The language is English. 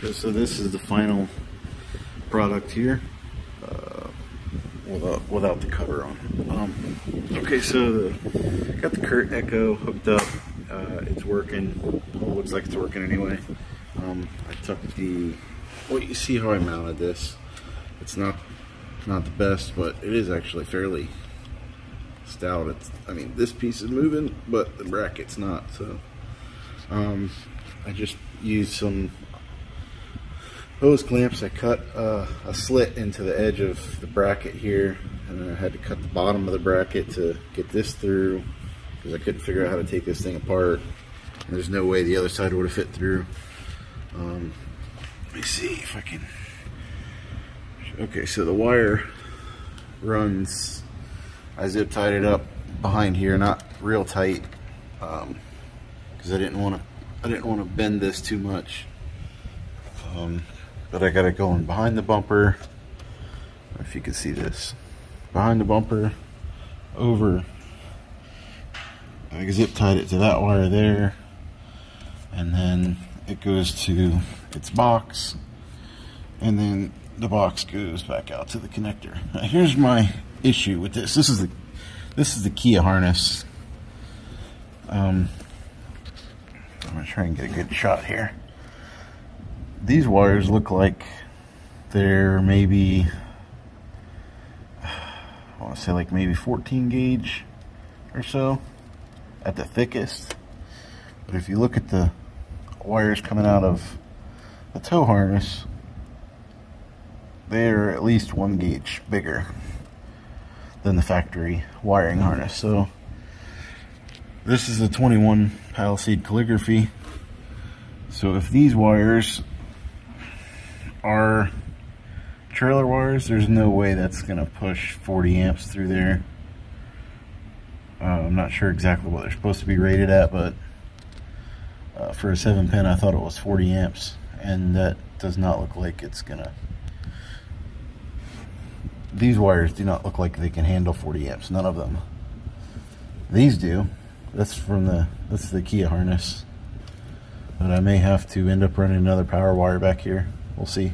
So this is the final product here, uh, without, without the cover on. Um, okay, so the, got the Curt Echo hooked up. Uh, it's working. Well, looks like it's working anyway. Um, I took the. Well, you see how I mounted this. It's not not the best, but it is actually fairly stout. It's. I mean, this piece is moving, but the bracket's not. So, um, I just used some hose clamps. I cut uh, a slit into the edge of the bracket here, and then I had to cut the bottom of the bracket to get this through because I couldn't figure out how to take this thing apart. And there's no way the other side would have fit through. Um, let me see if I can. Okay, so the wire runs. I zip tied it up behind here, not real tight, because um, I didn't want to. I didn't want to bend this too much. Um, but I got it going behind the bumper. If you can see this, behind the bumper, over. I zip tied it to that wire there, and then it goes to its box, and then the box goes back out to the connector. Now here's my issue with this. This is the this is the Kia harness. Um, I'm gonna try and get a good shot here these wires look like they're maybe I want to say like maybe 14 gauge or so at the thickest. But if you look at the wires coming out of the tow harness they're at least one gauge bigger than the factory wiring harness. So this is a 21 Palisade calligraphy. So if these wires are trailer wires, there's no way that's going to push 40 amps through there. Uh, I'm not sure exactly what they're supposed to be rated at, but uh, for a 7 pin I thought it was 40 amps, and that does not look like it's going to... These wires do not look like they can handle 40 amps, none of them. These do. That's from the, that's the Kia harness. But I may have to end up running another power wire back here. We'll see.